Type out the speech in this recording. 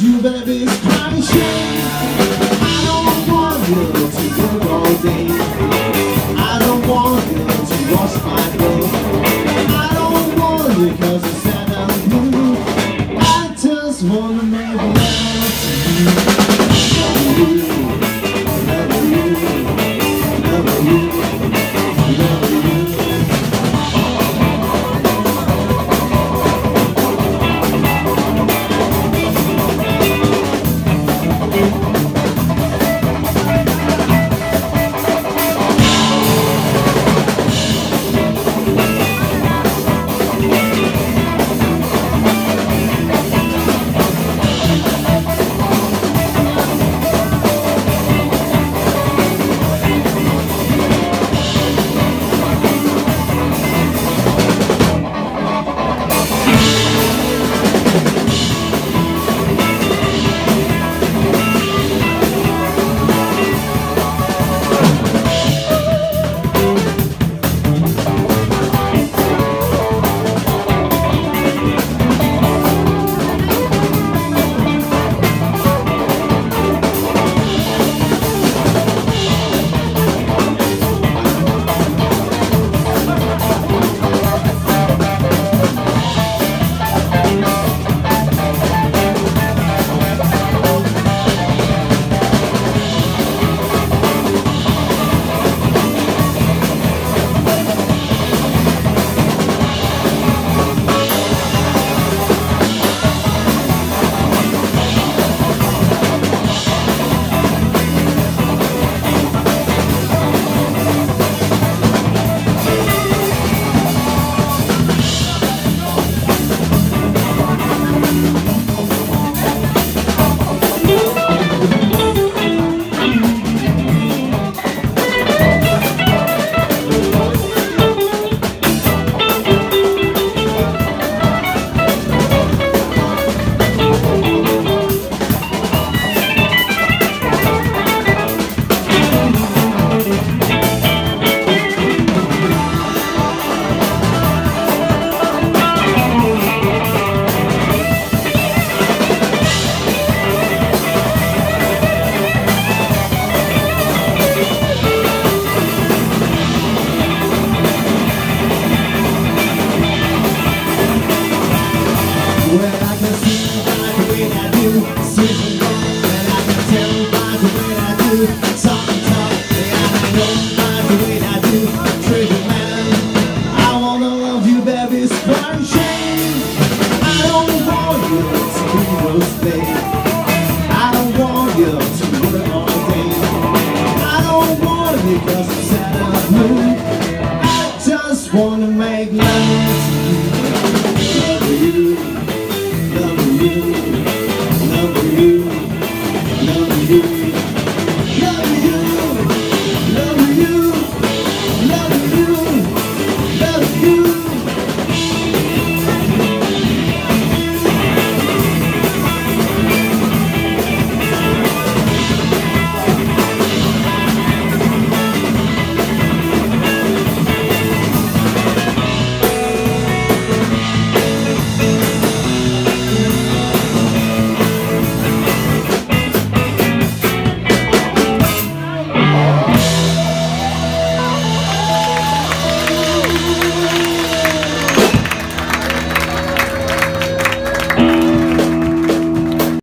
told you that it's kind of shame. I don't want it to work all day. I don't want it to wash my clothes. I don't want it cause it's sad I'm blue. I just wanna make man. I wanna love you, baby. I don't want you to be those things. I don't want you to all day. I don't want I'm sad. I just wanna make love.